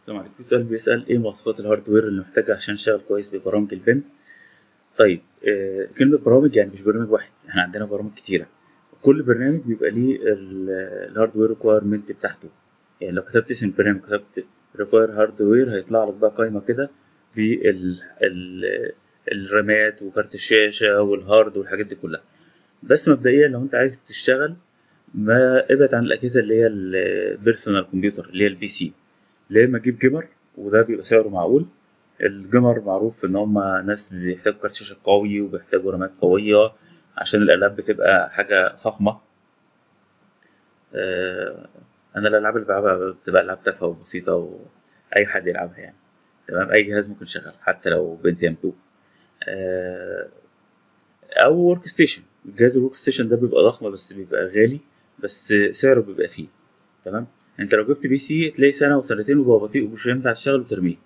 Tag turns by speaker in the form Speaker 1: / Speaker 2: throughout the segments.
Speaker 1: السلام عليكم في سؤال بيسأل إيه مواصفات ال hardware اللي محتاجها عشان أشتغل كويس ببرامج ال BIM طيب آه كلمة برامج يعني مش برنامج واحد. إحنا عندنا برامج كتيرة. كل برنامج بيبقى ليه ال hardware requirement بتاعته. يعني لو كتبت اسم البرنامج كتبت require hardware هيطلع لك بقى قايمة كده بال ال- ال RAM ات وكارت الشاشة وال hard والحاجات دي كلها. بس مبدئيا لو أنت عايز تشتغل ما ابعد عن الأجهزة اللي هي ال personal computer اللي هي ال PC ليه ما أجيب gamer وده بيبقى سعره معقول. ال gamer معروف إن هم ناس بيحتاجوا كارت شاشة قوي وبيحتاجوا RAM ات قوية عشان الألعاب بتبقى حاجة فخمة. آه، أنا الألعاب اللي بلعبها بتبقى ألعاب تافهة وبسيطة وأي حد يلعبها يعني. تمام؟ أي جهاز ممكن يشغل حتى لو Pentium 2 آه، أو work station جهاز ال work station ده بيبقى ضخم بس بيبقى غالي بس سعره بيبقى فيه. تمام؟ انت لو جبت PC تلاقي سنة وسنتين وبقى بطيء ومش هينفع تشتغل وترميه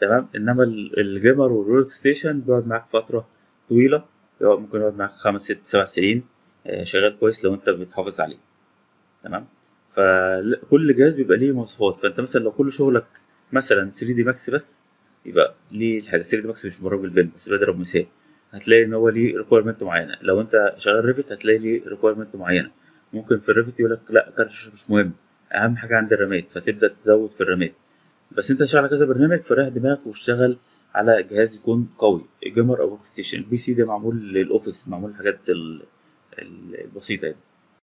Speaker 1: تمام؟ انما ال- الجيمر وال work station بيقعد معاك فترة طويلة ممكن يقعد معاك خمس ست سبع سنين آه، شغال كويس لو انت بتحافظ عليه. تمام؟ فكل جهاز بيبقى ليه مواصفات. فانت مثلا لو كل شغلك مثلا 3D Max بس يبقى ليه الحاجة. 3D Max مش برامج ال BIM بس بضرب مثال. هتلاقي إن هو ليه requirement معينة. لو انت شغال Revit هتلاقي ليه requirement معينة. ممكن في ال Revit يقول لك لا كارت مش مهم. أهم حاجة عندي ال RAM ات فتبدأ تزود في ال RAM ات بس أنت شغال على كذا برنامج فريح دماغك واشتغل على جهاز يكون قوي. gamer أو work station ال PC ده معمول لل Office معمول للحاجات ال- ال- البسيطه يعني.